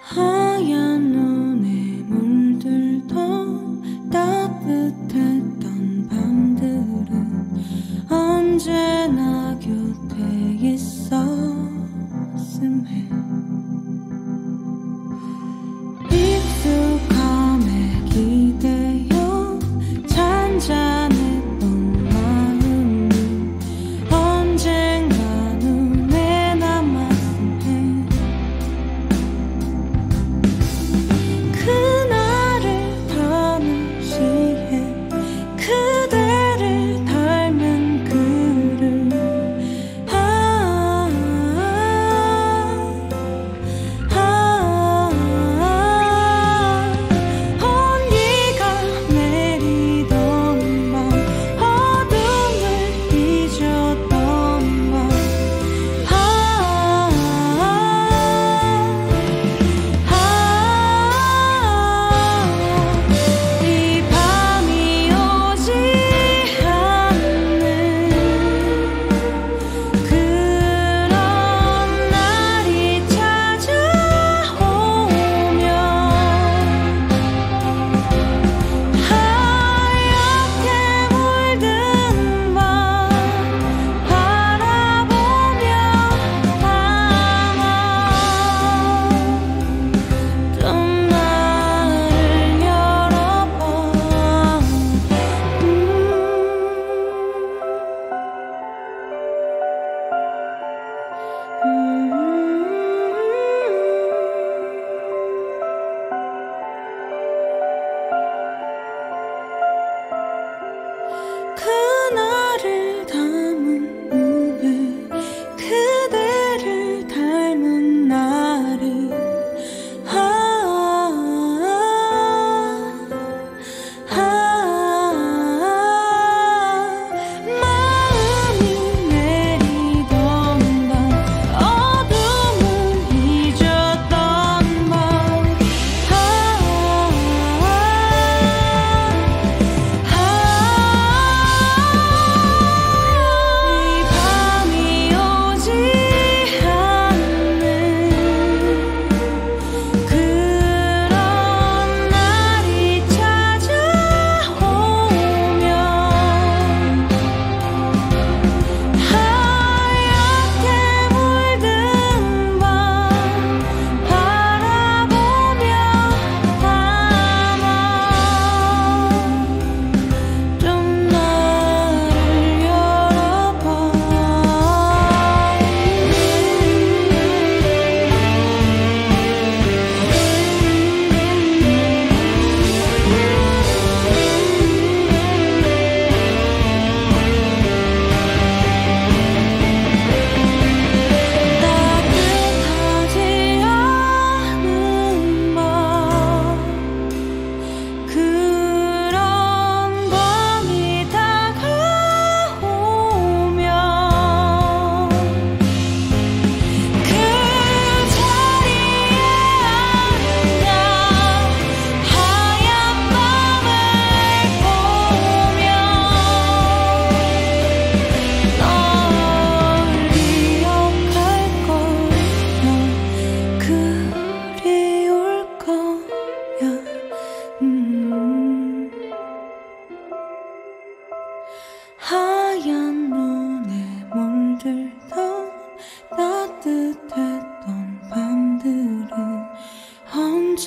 하얀 눈에 물들던 따뜻했던 밤들은 언제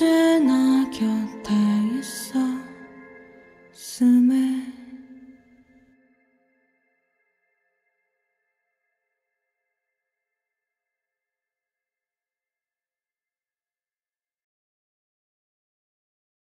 언제나 곁에